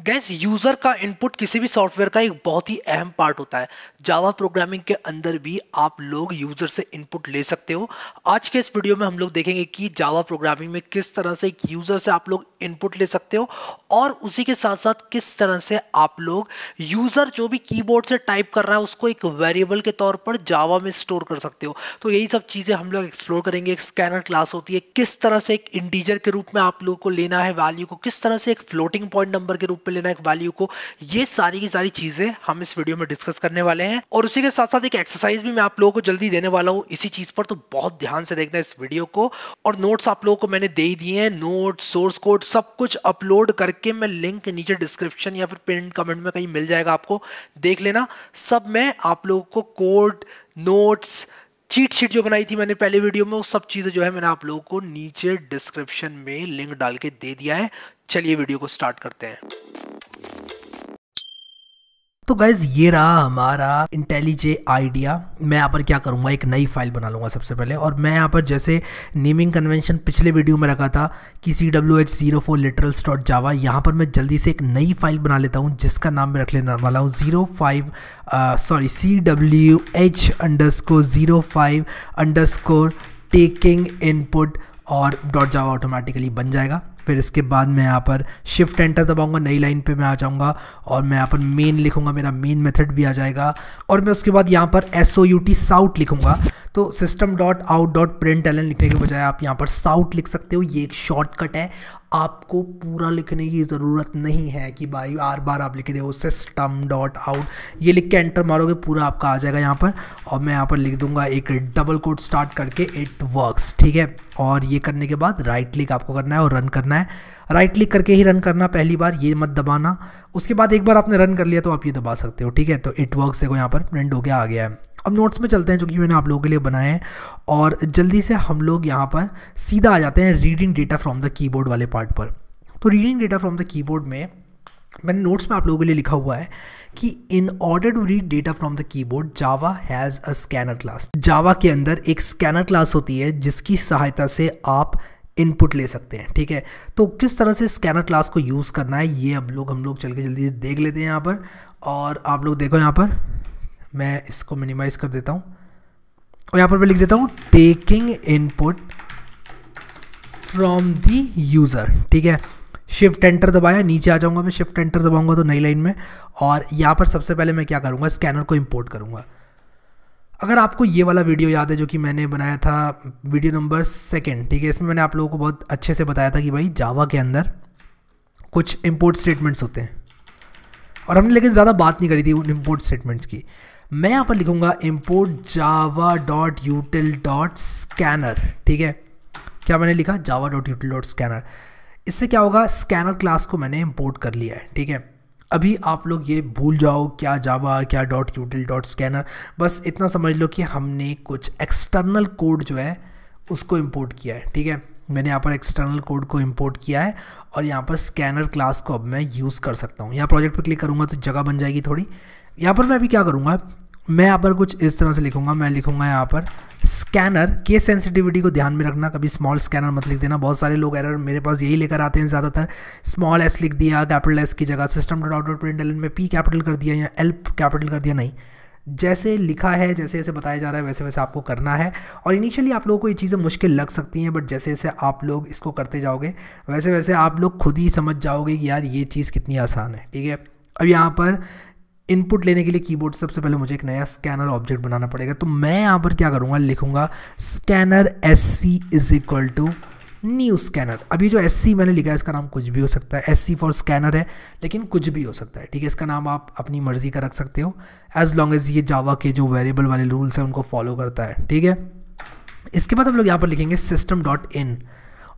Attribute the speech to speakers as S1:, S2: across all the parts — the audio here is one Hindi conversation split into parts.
S1: गैस यूज़र का इनपुट किसी भी सॉफ्टवेयर का एक बहुत ही अहम पार्ट होता है। जावा प्रोग्रामिंग के अंदर भी आप लोग यूज़र से इनपुट ले सकते हो। आज के इस वीडियो में हम लोग देखेंगे कि जावा प्रोग्रामिंग में किस तरह से एक यूज़र से आप लोग इनपुट ले सकते हो और उसी के साथ साथ किस तरह से आप लोग यूज़र जो भी कीबोर्ड से टाइप कर रहा है, उसको एक वेरिएबल के तौर पर जावा में स्टोर कर सकते हो। तो यही सब चीज़ें हम लोग एक्सप्लोर करेंगे। एक स्कैनर क्लास होती है। किस तरह से एक इंटीजर के रूप में आप लोग को लेना है वैल्यू को, किस तरह से एक फ्लोटिंग पॉइंट नंबर के रूप पे लेना है वैल्यू को ये सारी की सारी चीज़ें हम इस वीडियो में डिस्कस करने वाले हैं। और उसी के साथ साथ एक एक्सरसाइज भी मैं आप लोगों को जल्दी देने वाला हूँ इसी चीज़ पर तो बहुत ध्यान से देखना इस वीडियो को। और नोट्स आप लोगों को मैंने दे ही दिए हैं नोट सोर्स कोड सब कुछ अपलोड करके मैं लिंक नीचे डिस्क्रिप्शन या फिर पिन कमेंट में कहीं मिल जाएगा आपको। देख लेना, सब मैं आप लोगों को कोड नोट्स चीट शीट जो बनाई थी मैंने पहले वीडियो में, वो सब चीज़ें जो है मैंने आप लोगों को नीचे डिस्क्रिप्शन में लिंक डाल के दे दिया है। चलिए वीडियो को स्टार्ट करते हैं। तो गाइज़ ये रहा हमारा इंटेलिजे आइडिया मैं यहाँ पर क्या करूँगा? एक नई फ़ाइल बना लूँगा सबसे पहले। और मैं यहाँ पर जैसे नेमिंग कन्वेंशन पिछले वीडियो में रखा था कि C W H zero four literals dot Java यहाँ पर मैं जल्दी से एक नई फ़ाइल बना लेता हूँ, जिसका नाम मैं रख लेने वाला हूँ। Zero five sorry C W H underscore zero five underscore taking input और डॉट जावा ऑटोमेटिकली बन जाएगा। फिर इसके बाद मैं यहाँ पर शिफ्ट एंटर दबाऊँगा, नई लाइन पे मैं आ जाऊँगा और मैं यहाँ पर मेन लिखूँगा, मेरा मेन मेथड भी आ जाएगा। और मैं उसके बाद यहाँ पर S O U T sout लिखूँगा। तो system dot out dot print L लिखने के बजाय आप यहाँ पर साउट लिख सकते हो। ये एक शॉर्टकट है। आपको पूरा लिखने की ज़रूरत नहीं है कि भाई बार बार आप लिख रहे हो सिस्टम डॉट आउट ये लिख के एंटर मारोगे, पूरा आपका आ जाएगा यहाँ पर। और मैं यहाँ पर लिख दूँगा एक डबल कोड स्टार्ट करके इट वर्क्स ठीक है? और ये करने के बाद राइट क्लिक आपको करना है और रन करना है। राइट क्लिक करके ही रन करना पहली बार, ये मत दबाना। उसके बाद एक बार आपने रन कर लिया तो आप ये दबा सकते हो, ठीक है? तो इट वर्क्स देखो यहाँ पर प्रिंट हो गया, आ गया है। अब नोट्स में चलते हैं जो कि मैंने आप लोगों के लिए बनाए हैं। और जल्दी से हम लोग यहाँ पर सीधा आ जाते हैं reading data from the keyboard वाले पार्ट पर। तो reading data from the keyboard में मैंने नोट्स में आप लोगों के लिए लिखा हुआ है कि in order to read data from the keyboard Java has a scanner class Java के अंदर एक स्कैनर क्लास होती है जिसकी सहायता से आप इनपुट ले सकते हैं, ठीक है? तो किस तरह से स्कैनर क्लास को यूज़ करना है, ये अब लोग हम लोग चल के जल्दी देख लेते हैं यहाँ पर। और आप लोग देखो यहाँ पर। मैं इसको मिनिमाइज़ कर देता हूँ। और यहाँ पर मैं लिख देता हूँ taking input from the user ठीक है? शिफ्ट एंटर दबाया, नीचे आ जाऊँगा मैं शिफ्ट एंटर दबाऊँगा तो नई लाइन में। और यहाँ पर सबसे पहले मैं क्या करूँगा स्कैनर को इम्पोर्ट करूँगा। अगर आपको ये वाला वीडियो याद है जो कि मैंने बनाया था वीडियो नंबर सेकेंड ठीक है? इसमें मैंने आप लोगों को बहुत अच्छे से बताया था कि भाई जावा के अंदर कुछ इम्पोर्ट स्टेटमेंट्स होते हैं। और हमने लेकिन ज़्यादा बात नहीं करी थी उन इम्पोर्ट स्टेटमेंट्स की। मैं यहाँ पर लिखूँगा import Java dot util dot scanner ठीक है? क्या मैंने लिखा? Java dot util dot scanner इससे क्या होगा? स्कैनर क्लास को मैंने इम्पोर्ट कर लिया है, ठीक है? अभी आप लोग ये भूल जाओ, क्या जावा क्या डॉट यूटिल डॉट स्कैनर बस इतना समझ लो कि हमने कुछ एक्सटर्नल कोड जो है, उसको इम्पोर्ट किया है, ठीक है? मैंने यहाँ पर एक्सटर्नल कोड को इम्पोर्ट किया है और यहाँ पर स्कैनर क्लास को अब मैं यूज़ कर सकता हूँ। यहाँ प्रोजेक्ट पर क्लिक करूँगा तो जगह बन जाएगी थोड़ी। यहाँ पर मैं अभी क्या करूँगा? मैं यहाँ पर कुछ इस तरह से लिखूँगा, मैं लिखूँगा यहाँ पर, स्कैनर के सेंसिटिविटी को ध्यान में रखना, कभी स्मॉल स्कैनर मत लिख देना। बहुत सारे लोग एरर मेरे पास यही लेकर आते हैं ज़्यादातर। स्मॉल एस लिख दिया, कैपिटल एस की जगह, system dot out print L में पी कैपिटल कर दिया या एल कैपिटल कर दिया। नहीं, जैसे लिखा है, जैसे जैसे बताया जा रहा है, वैसे वैसे आपको करना है। और इनिशियली आप लोगों को ये चीज़ें मुश्किल लग सकती हैं बट जैसे जैसे आप लोग इसको करते जाओगे, वैसे वैसे आप लोग खुद ही समझ जाओगे कि यार ये चीज़ कितनी आसान है, ठीक है? अब यहाँ पर इनपुट लेने के लिए कीबोर्ड सबसे पहले मुझे एक नया स्कैनर ऑब्जेक्ट बनाना पड़ेगा। तो मैं यहाँ पर क्या करूँगा? लिखूँगा scanner S C is equal to new scanner अभी जो एस सी मैंने लिखा है, इसका नाम कुछ भी हो सकता है। एस सी फॉर स्कैनर है, लेकिन कुछ भी हो सकता है, ठीक है? इसका नाम आप अपनी मर्ज़ी का रख सकते हो। एज लॉन्ग एज ये जावा के जो वेरिएबल वाले रूल्स हैं, उनको फॉलो करता है, ठीक है? इसके बाद हम लोग यहाँ पर लिखेंगे सिस्टम डॉट इन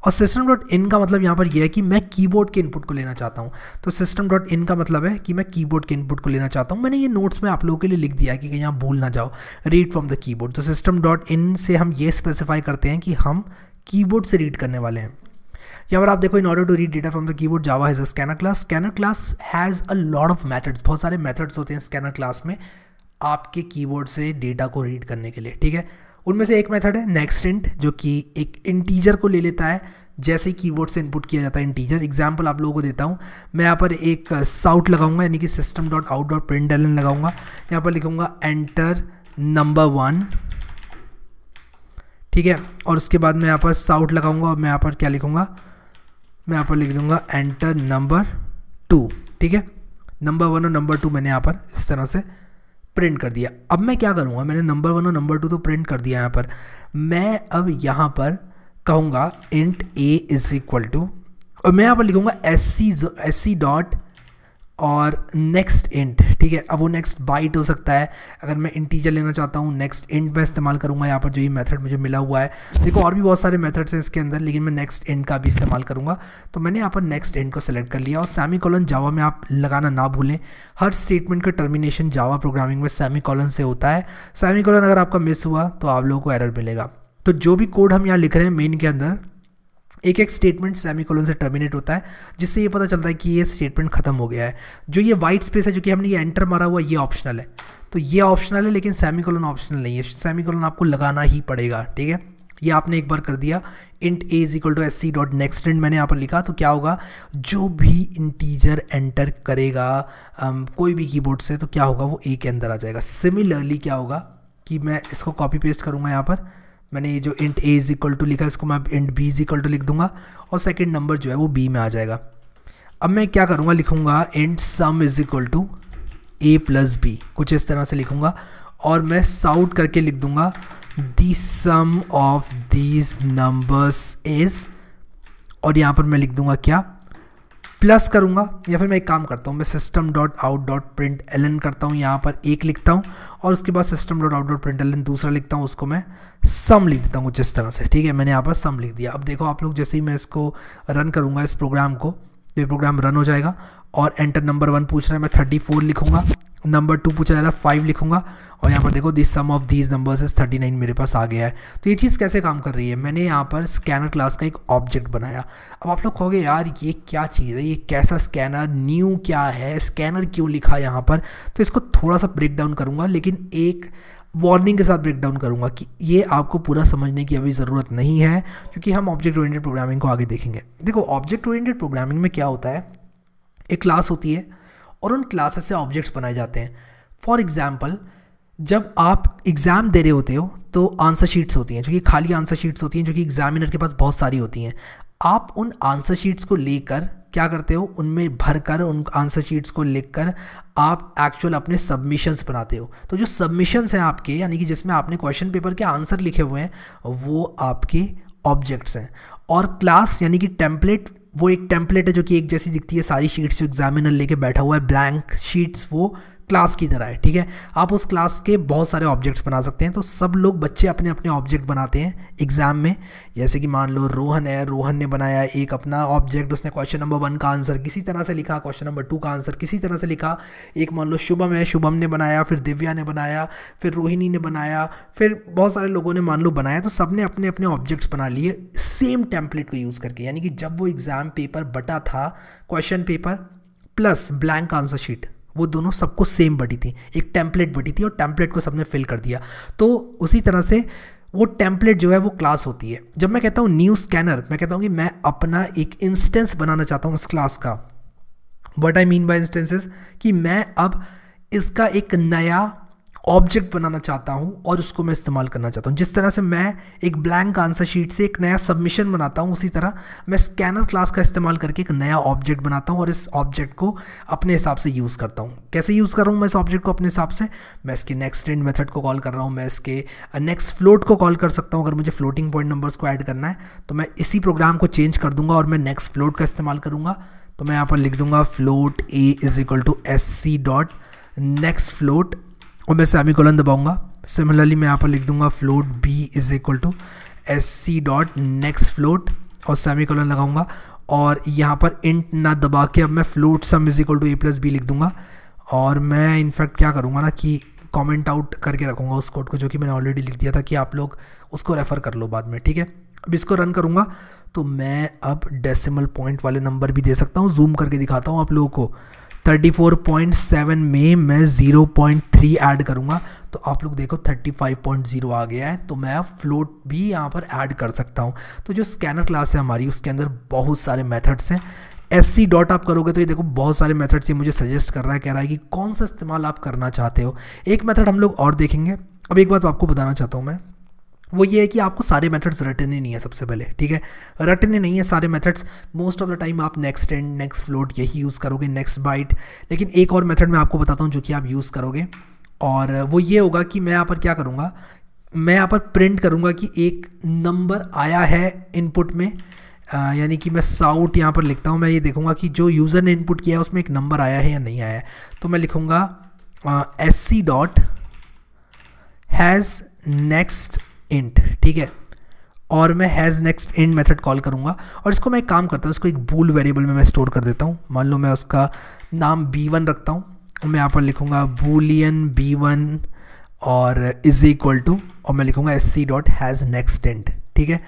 S1: और सिस्टम डॉट इन का मतलब यहाँ पर यह है कि मैं कीबोर्ड के इनपुट को लेना चाहता हूँ। तो सिस्टम डॉट इन का मतलब है कि मैं कीबोर्ड के इनपुट को लेना चाहता हूँ। मैंने ये नोट्स में आप लोगों के लिए लिख दिया है कि यहाँ भूल ना जाओ। रीड फ्रॉम द कीबोर्ड तो सिस्टम डॉट इन से हम ये स्पेसिफाई करते हैं कि हम कीबोर्ड से रीड करने वाले हैं। या पर आप देखो in order to read data from the keyboard Java has a scanner class scanner class has a lot of methods बहुत सारे मैथड्स होते हैं स्कैनर क्लास में आपके कीबोर्ड से डेटा को रीड करने के लिए। ठीक है? उनमें से एक मेथड है नेक्स्ट इंट जो कि एक इंटीजर को ले लेता है, जैसे ही कीबोर्ड से इनपुट किया जाता है इंटीजर एग्ज़ाम्पल आप लोगों को देता हूँ। मैं यहाँ पर एक साउट लगाऊँगा, यानी कि system dot out dot print L लगाऊँगा। यहाँ पर लिखूँगा एंटर नंबर वन ठीक है? और उसके बाद मैं यहाँ पर साउट लगाऊँगा और मैं यहाँ पर क्या लिखूँगा? मैं यहाँ पर लिख दूँगा एंटर नंबर टू ठीक है? नंबर वन और नंबर टू मैंने यहाँ पर इस तरह से प्रिंट कर दिया। अब मैं क्या करूँगा? मैंने नंबर वन और नंबर टू तो प्रिंट कर दिया यहाँ पर। मैं अब यहाँ पर कहूँगा int A is equal to और मैं यहाँ पर लिखूँगा S C S C dot और नेक्स्ट इंट ठीक है? अब वो नेक्स्ट बाइट हो सकता है। अगर मैं इंटीजर लेना चाहता हूँ नेक्स्ट इंट मैं इस्तेमाल करूँगा। यहाँ पर जो ये मेथड मुझे मिला हुआ है। देखो, और भी बहुत सारे मेथड्स हैं इसके अंदर, लेकिन मैं नेक्स्ट इंट का भी इस्तेमाल करूँगा। तो मैंने यहाँ पर नेक्स्ट इंट को सेलेक्ट कर लिया और सेमी कॉलन जावा में आप लगाना ना भूलें। हर स्टेटमेंट का टर्मिनेशन जावा प्रोग्रामिंग में सेमी कॉलन से होता है। सेमी कॉलन अगर आपका मिस हुआ तो आप लोगों को एरर मिलेगा। तो जो भी कोड हम यहाँ लिख रहे हैं मेन के अंदर एक एक स्टेटमेंट सेमीकोलन से टर्मिनेट होता है जिससे ये पता चलता है कि ये स्टेटमेंट खत्म हो गया है। जो ये वाइट स्पेस है जो कि हमने ये एंटर मारा हुआ ये ऑप्शनल है। तो ये ऑप्शनल है लेकिन सेमीकोलन ऑप्शनल नहीं है। सेमीकोलन आपको लगाना ही पड़ेगा ठीक है? ये आपने एक बार कर दिया। Int A is equal to S C dot next int मैंने यहाँ पर लिखा तो क्या होगा? जो भी इंटीजर एंटर करेगा um, कोई भी कीबोर्ड से तो क्या होगा? वो ए के अंदर आ जाएगा। सिमिलरली क्या होगा? कि मैं इसको कॉपी पेस्ट करूँगा यहाँ पर। मैंने ये जो int A is equal to लिखा है इसको मैं int B is equal to लिख दूँगा और सेकेंड नंबर जो है वो बी में आ जाएगा। अब मैं क्या करूँगा, लिखूँगा int sum is equal to A plus B कुछ इस तरह से लिखूँगा और मैं साउट करके लिख दूँगा the sum of these numbers is और यहाँ पर मैं लिख दूँगा क्या? प्लस करूँगा या फिर मैं एक काम करता हूँ, मैं system dot out dot print L N करता हूँ, यहाँ पर एक लिखता हूँ और उसके बाद system dot out dot print L N दूसरा लिखता हूँ, उसको मैं सम लिख देता हूँ जिस तरह से, ठीक है? मैंने यहाँ पर सम लिख दिया। अब देखो आप लोग जैसे ही मैं इसको रन करूँगा, इस प्रोग्राम को तो ये प्रोग्राम रन हो जाएगा और एंटर नंबर वन पूछ रहा है, मैं थर्टी फोर लिखूँगा। नंबर टू पूछा जा रहा है फाइव लिखूँगा। और यहाँ पर देखो this sum of these numbers is thirty nine मेरे पास आ गया है। तो ये चीज़ कैसे काम कर रही है? मैंने यहाँ पर स्कैनर क्लास का एक ऑब्जेक्ट बनाया। अब आप लोग कहोगे, यार, ये क्या चीज़ है? ये कैसा स्कैनर न्यू क्या है? स्कैनर क्यों लिखा यहाँ पर? तो इसको थोड़ा सा ब्रेक डाउन करूँगा, लेकिन एक वार्निंग के साथ ब्रेक डाउन करूँगा कि ये आपको पूरा समझने की अभी ज़रूरत नहीं है, क्योंकि हम ऑब्जेक्ट ओरिएंटेड प्रोग्रामिंग को आगे देखेंगे। देखो ऑब्जेक्ट ओरिएंटेड प्रोग्रामिंग में क्या होता है? एक क्लास होती है और उन क्लासेस से ऑब्जेक्ट्स बनाए जाते हैं। फॉर एग्ज़ाम्पल जब आप एग्ज़ाम दे रहे होते हो तो आंसर शीट्स होती हैं, जो कि खाली आंसर शीट्स होती हैं, जो कि एग्जामिनर के पास बहुत सारी होती हैं। आप उन आंसर शीट्स को लेकर क्या करते हो? उनमें भर कर उन आंसर शीट्स को लिख कर आप एक्चुअल अपने सबमिशंस बनाते हो। तो जो सबमिशंस हैं आपके, यानी कि जिसमें आपने क्वेश्चन पेपर के आंसर लिखे हुए हैं, वो आपके ऑब्जेक्ट्स हैं। और क्लास यानी कि टेम्पलेट वो एक टेम्पलेट है जो कि एक जैसी दिखती है, सारी शीट्स एग्जामिनर लेके बैठा हुआ है ब्लैंक शीट्स वो क्लास की तरह है, ठीक है? आप उस क्लास के बहुत सारे ऑब्जेक्ट्स बना सकते हैं तो सब लोग बच्चे अपने अपने ऑब्जेक्ट बनाते हैं एग्ज़ाम में। जैसे कि मान लो रोहन है, रोहन ने बनाया एक अपना ऑब्जेक्ट उसने क्वेश्चन नंबर वन का आंसर किसी तरह से लिखा क्वेश्चन नंबर टू का आंसर किसी तरह से लिखा। एक मान लो शुभम है, शुभम ने बनाया, फिर दिव्या ने बनाया, फिर रोहिणी ने बनाया, फिर बहुत सारे लोगों ने मान लो बनाया तो सबने अपने अपने ऑब्जेक्ट्स बना लिए सेम टेम्पलेट को यूज़ करके। यानी कि जब वो एग्ज़ाम पेपर बटा था question paper plus blank answer sheet वो दोनों सबको सेम बटी थी। एक टेम्पलेट बटी थी और टेम्पलेट को सबने फिल कर दिया। तो उसी तरह से वो टेम्पलेट जो है वो क्लास होती है। जब मैं कहता हूँ न्यू स्कैनर मैं कहता हूँ कि मैं अपना एक इंस्टेंस बनाना चाहता हूँ इस क्लास का। What I mean by instances कि मैं अब इसका एक नया ऑब्जेक्ट बनाना चाहता हूँ और उसको मैं इस्तेमाल करना चाहता हूँ। जिस तरह से मैं एक ब्लैंक आंसर शीट से एक नया सबमिशन बनाता हूँ, उसी तरह मैं स्कैनर क्लास का इस्तेमाल करके एक नया ऑब्जेक्ट बनाता हूँ और इस ऑब्जेक्ट को अपने हिसाब से यूज़ करता हूँ। कैसे यूज़ कर रहा हूँ मैं इस ऑब्जेक्ट को अपने हिसाब से? मैं इसके नेक्स्ट एंड मेथड को कॉल कर रहा हूँ, मैं इसके नेक्स्ट फ्लोट को कॉल कर सकता हूँ। अगर मुझे फ्लोटिंग पॉइंट नंबर्स को ऐड करना है तो मैं इसी प्रोग्राम को चेंज कर दूँगा और मैं नेक्स्ट फ्लोट का इस्तेमाल करूँगा। तो मैं यहाँ पर लिख दूँगा float A is equal to S C dot next float और मैं सेमी कॉलन दबाऊँगा। सिमिलरली मैं यहाँ पर लिख दूँगा float B is equal to S C dot next float और सेमी कॉलन लगाऊँगा। और यहाँ पर इंट ना दबा के अब मैं float sum is equal to A plus B लिख दूँगा। और मैं इनफैक्ट क्या करूँगा ना कि कमेंट आउट करके रखूँगा उस कोड को जो कि मैंने ऑलरेडी लिख दिया था कि आप लोग उसको रेफ़र कर लो बाद में, ठीक है? अब इसको रन करूँगा तो मैं अब डेसिमल पॉइंट वाले नंबर भी दे सकता हूँ। जूम करके दिखाता हूँ आप लोगों को। 34.7 में मैं 0.3 ऐड करूँगा। तो आप लोग देखो 35.0 आ गया है। तो मैं फ्लोट भी यहाँ पर ऐड कर सकता हूँ। तो जो स्कैनर क्लास है हमारी, उसके अंदर बहुत सारे मेथड्स हैं। एस सी डॉट आप करोगे तो ये देखो बहुत सारे मेथड्स ये मुझे सजेस्ट कर रहा है, कह रहा है कि कौन सा इस्तेमाल आप करना चाहते हो। एक मेथड हम लोग और देखेंगे। अब एक बात आपको बताना चाहता हूँ मैं। वो ये है कि आपको सारे मेथड्स रटने नहीं है सबसे पहले, ठीक है? रटने नहीं है सारे methods most of the time आप नेक्स्ट एंड नेक्स्ट फ्लोट यही यूज़ करोगे नेक्स्ट बाइट लेकिन एक और मेथड मैं आपको बताता हूँ जो कि आप यूज़ करोगे. और वो ये होगा कि मैं यहाँ पर क्या करूँगा? मैं यहाँ पर प्रिंट करूँगा कि एक नंबर आया है इनपुट में. यानी कि मैं साउट यहाँ पर लिखता हूँ. मैं ये देखूँगा कि जो यूज़र ने इनपुट किया है उसमें एक नंबर आया है या नहीं आया है. तो मैं लिखूँगा S C dot has next int ठीक है? और मैं has next int method call करूँगा। और इसको मैं एक काम करता हूँ, इसको एक बूल वेरिएबल में मैं स्टोर कर देता हूँ। मान लो मैं उसका नाम बी वन रखता हूँ। मैं यहाँ पर लिखूँगा बूलियन बी वन और इज़ इक्वल टू और मैं लिखूँगा S C dot has next int ठीक है?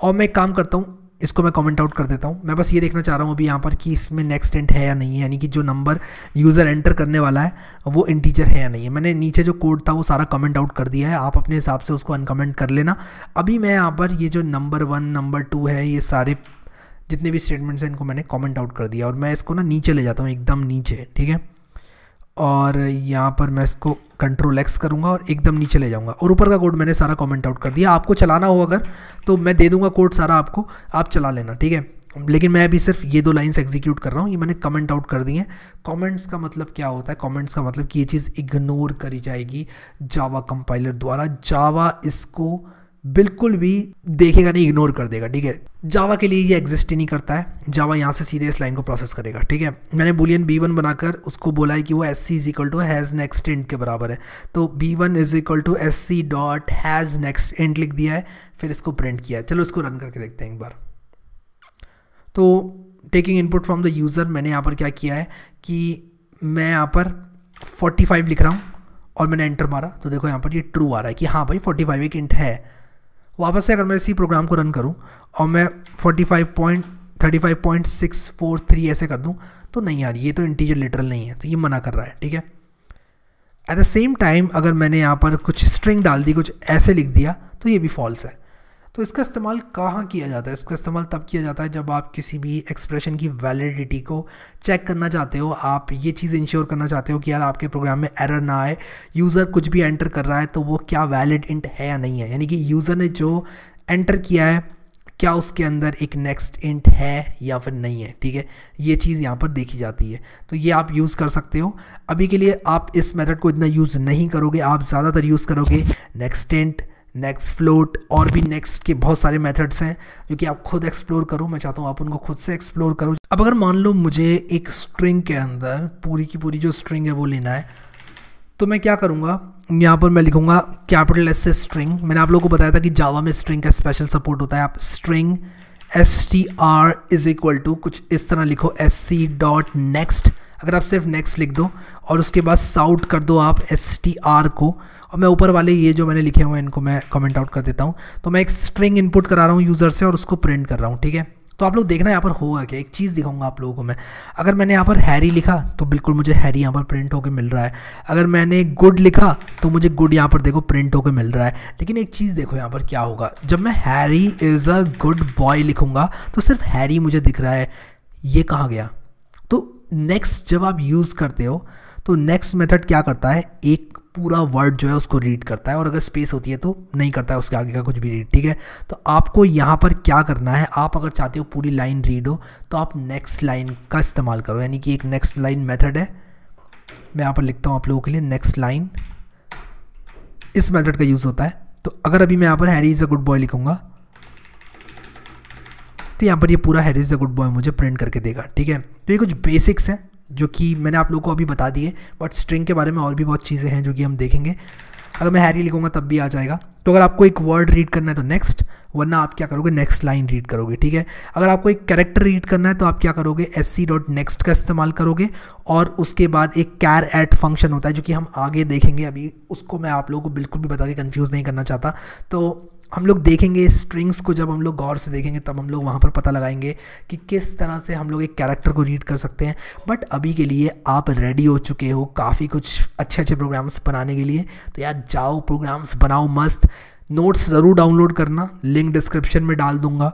S1: और मैं एक काम करता हूँ इसको मैं कमेंट आउट कर देता हूँ। मैं बस ये देखना चाह रहा हूँ अभी यहाँ पर कि इसमें नेक्स्ट एंट है या नहीं है, यानी कि जो नंबर यूज़र एंटर करने वाला है, वो इंटीजर है या नहीं है। मैंने नीचे जो कोड था, वो सारा कमेंट आउट कर दिया है। आप अपने हिसाब से उसको अनकमेंट कर लेना। अभी मैं यहाँ पर ये जो नंबर वन नंबर टू है, ये सारे जितने भी स्टेटमेंट्स हैं, इनको मैंने कमेंट आउट कर दिया। और मैं इसको ना नीचे ले जाता हूँ, एकदम नीचे, ठीक है? और यहाँ पर मैं इसको कंट्रोल एक्स करूँगा और एकदम नीचे ले जाऊँगा। और ऊपर का कोड मैंने सारा कमेंट आउट कर दिया। आपको चलाना हो अगर तो मैं दे दूँगा कोड सारा आपको। आप चला लेना, ठीक है? लेकिन मैं अभी सिर्फ़ ये दो लाइंस एग्जीक्यूट कर रहा हूँ। ये मैंने कमेंट आउट कर दिए हैं। कमेंट्स का मतलब क्या होता है? कमेंट्स का मतलब कि ये चीज़ इग्नोर करी जाएगी जावा कंपाइलर द्वारा। जावा इसको बिल्कुल भी देखेगा नहीं इग्नोर कर देगा, ठीक है? जावा के लिए ये एग्जिस्ट ही नहीं करता है। जावा यहाँ से सीधे इस लाइन को प्रोसेस करेगा, ठीक है? मैंने बुलियन बी वन बनाकर उसको बोला है कि वो S C is equal to has next int के बराबर है। तो B one is equal to S C dot has next int लिख दिया है, फिर इसको प्रिंट किया है। चलो इसको रन करके देखते हैं एक बार। तो taking input from the user मैंने यहाँ पर क्या किया है कि मैं यहाँ पर 45 लिख रहा हूँ और मैंने एंटर मारा। तो देखो यहाँ पर ये ट्रू आ रहा है कि हाँ भाई 45 एक इंट है। वापस से अगर मैं इसी प्रोग्राम को रन करूँ और मैं 45 point thirty five point six four three ऐसे कर दूँ तो नहीं यार, ये तो इंटीजर लिटरल नहीं है तो ये मना कर रहा है, ठीक है? एट द सेम टाइम अगर मैंने यहाँ पर कुछ स्ट्रिंग डाल दी, कुछ ऐसे लिख दिया तो ये भी फॉल्स है। तो इसका इस्तेमाल कहाँ किया जाता है? इसका इस्तेमाल तब किया जाता है जब आप किसी भी एक्सप्रेशन की वैलिडिटी को चेक करना चाहते हो। आप ये चीज़ इंश्योर करना चाहते हो कि यार आपके प्रोग्राम में एरर ना आए। यूज़र कुछ भी एंटर कर रहा है तो वो क्या वैलिड इंट है या नहीं है? यानी कि यूज़र ने जो एंटर किया है, क्या उसके अंदर एक नेक्स्ट इंट है या फिर नहीं है? ठीक है? ये चीज़ यहाँ पर देखी जाती है। तो ये आप यूज़ कर सकते हो। अभी के लिए आप इस मेथड को इतना यूज़ नहीं करोगे। आप ज़्यादातर यूज़ करोगे नेक्स्ट इंट नेक्स्ट फ्लोट और भी नेक्स्ट के बहुत सारे मेथड्स हैं, जो कि आप खुद एक्सप्लोर करो। मैं चाहता हूँ आप उनको खुद से एक्सप्लोर करो। अब अगर मान लो मुझे एक स्ट्रिंग के अंदर पूरी की पूरी जो स्ट्रिंग है वो लेना है तो मैं क्या करूँगा? यहाँ पर मैं लिखूँगा कैपिटल एस से स्ट्रिंग मैंने आप लोगों को बताया था कि जावा में स्ट्रिंग का स्पेशल सपोर्ट होता है। आप string S T R is equal to कुछ इस तरह लिखो एस सी डॉट नेक्स्ट अगर आप सिर्फ़ नेक्स्ट लिख दो और उसके बाद साउट कर दो आप एस टी आर को, और मैं ऊपर वाले ये जो मैंने लिखे हुए हैं, इनको मैं कमेंट आउट कर देता हूँ। तो मैं एक स्ट्रिंग इनपुट करा रहा हूँ यूज़र से और उसको प्रिंट कर रहा हूँ, ठीक है? तो आप लोग देखना यहाँ पर होगा क्या? एक चीज़ दिखाऊँगा आप लोगों को मैं। अगर मैंने यहाँ पर हैरी लिखा तो बिल्कुल मुझे हैरी यहाँ पर प्रिंट होकर मिल रहा है। अगर मैंने गुड लिखा तो मुझे गुड यहाँ पर देखो प्रिंट होकर मिल रहा है। लेकिन एक चीज़ देखो यहाँ पर क्या होगा? जब मैं Harry is a good boy लिखूँगा तो सिर्फ़ हैरी मुझे दिख रहा है। ये कहाँ गया? नेक्स्ट जब आप यूज़ करते हो तो नेक्स्ट मेथड क्या करता है? एक पूरा वर्ड जो है उसको रीड करता है और अगर स्पेस होती है तो नहीं करता है, उसके आगे का कुछ भी रीड ठीक है? तो आपको यहाँ पर क्या करना है? आप अगर चाहते हो पूरी लाइन रीड हो तो आप नेक्स्ट लाइन का इस्तेमाल करो। यानी कि एक नेक्स्ट लाइन मेथड है। मैं यहाँ पर लिखता हूँ आप लोगों के लिए नेक्स्ट लाइन इस मेथड का यूज़ होता है। तो अगर अभी मैं यहाँ पर Harry is a good boy लिखूँगा तो यहाँ पर ये पूरा Harry is a good boy मुझे प्रिंट करके देगा, ठीक है? तो ये कुछ बेसिक्स हैं, जो कि मैंने आप लोगों को अभी बता दिए बट स्ट्रिंग के बारे में और भी बहुत चीज़ें हैं जो कि हम देखेंगे। अगर मैं हैरी लिखूँगा, तब भी आ जाएगा। तो अगर आपको एक वर्ड रीड करना है तो नेक्स्ट वरना आप क्या करोगे? नेक्स्ट लाइन रीड करोगे, ठीक है? अगर आपको एक कैरेक्टर रीड करना है तो आप क्या करोगे? एस सी डॉट नेक्स्ट का इस्तेमाल करोगे, और उसके बाद एक कैर एट फ़ंक्शन होता है, जो कि हम आगे देखेंगे अभी। उसको मैं आप लोगों को बिल्कुल भी बता के कन्फ्यूज़ नहीं करना चाहता। तो हम लोग देखेंगे स्ट्रिंग्स को जब हम लोग गौर से देखेंगे, तब हम लोग वहाँ पर पता लगाएँगे कि किस तरह से हम लोग एक कैरेक्टर को रीड कर सकते हैं। बट अभी के लिए आप रेडी हो चुके हो काफ़ी कुछ अच्छे अच्छे प्रोग्राम्स बनाने के लिए। तो यार जाओ प्रोग्राम्स बनाओ मस्त। नोट्स ज़रूर डाउनलोड करना लिंक डिस्क्रिप्शन में डाल दूँगा।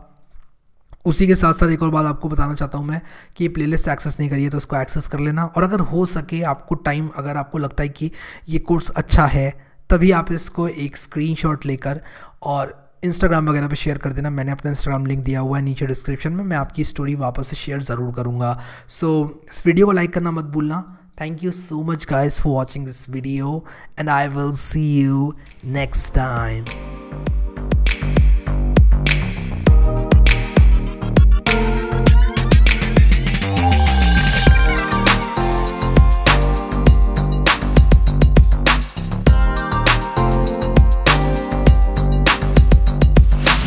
S1: उसी के साथ साथ एक और बात आपको बताना चाहता हूँ मैं कि प्लेलिस्ट एक्सेस नहीं करिए तो उसको एक्सेस कर लेना। और अगर हो सके, आपको टाइम अगर आपको लगता है कि ये कोर्स अच्छा है तभी आप इसको एक स्क्रीनशॉट लेकर और इंस्टाग्राम वगैरह पे शेयर कर देना। मैंने अपना इंस्टाग्राम लिंक दिया हुआ है नीचे डिस्क्रिप्शन में। मैं आपकी स्टोरी वापस से शेयर ज़रूर करूँगा। सो so, इस वीडियो को लाइक करना मत भूलना। Thank you so much guys for watching this video and I will see you next time